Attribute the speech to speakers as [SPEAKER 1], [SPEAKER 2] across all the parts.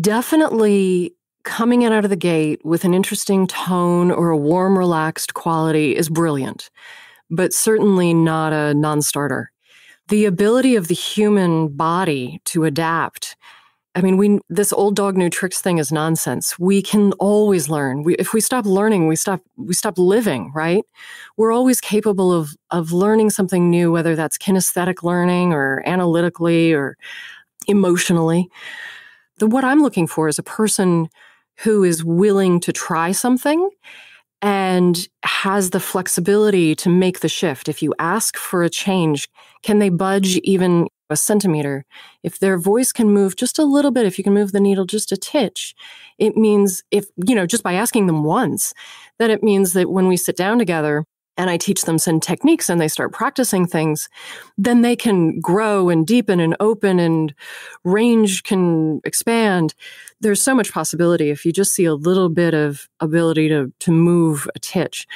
[SPEAKER 1] Definitely coming in out of the gate with an interesting tone or a warm, relaxed quality is brilliant, but certainly not a non starter. The ability of the human body to adapt. I mean, we this old dog new tricks thing is nonsense. We can always learn. We, if we stop learning, we stop we stop living. Right? We're always capable of of learning something new, whether that's kinesthetic learning or analytically or emotionally. The what I'm looking for is a person who is willing to try something and has the flexibility to make the shift. If you ask for a change, can they budge even a centimeter? If their voice can move just a little bit, if you can move the needle just a titch, it means if, you know, just by asking them once, that it means that when we sit down together, and I teach them some techniques and they start practicing things, then they can grow and deepen and open and range can expand. There's so much possibility if you just see a little bit of ability to, to move a titch.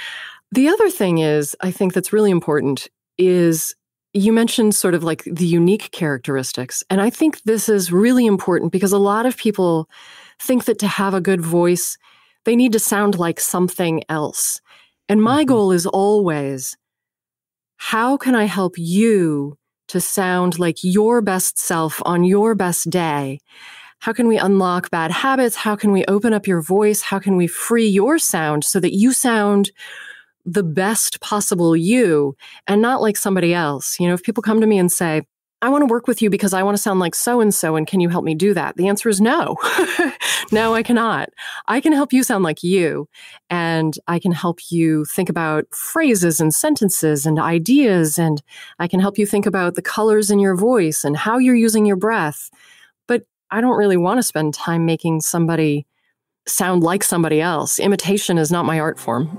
[SPEAKER 1] The other thing is, I think that's really important is you mentioned sort of like the unique characteristics. And I think this is really important because a lot of people think that to have a good voice, they need to sound like something else. And my mm-hmm. goal is always how can I help you to sound like your best self on your best day? How can we unlock bad habits? How can we open up your voice? How can we free your sound so that you sound the best possible you and not like somebody else? You know, if people come to me and say, I want to work with you because I want to sound like so and so, and can you help me do that? The answer is no. no, I cannot. I can help you sound like you, and I can help you think about phrases and sentences and ideas, and I can help you think about the colors in your voice and how you're using your breath. But I don't really want to spend time making somebody sound like somebody else. Imitation is not my art form.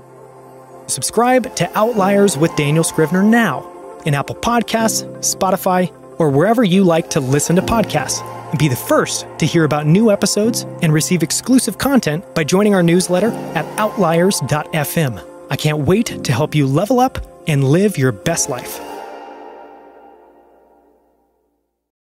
[SPEAKER 2] Subscribe to Outliers with Daniel Scrivner now in Apple Podcasts, Spotify, or wherever you like to listen to podcasts. And be the first to hear about new episodes and receive exclusive content by joining our newsletter at outliers.fm. I can't wait to help you level up and live your best life.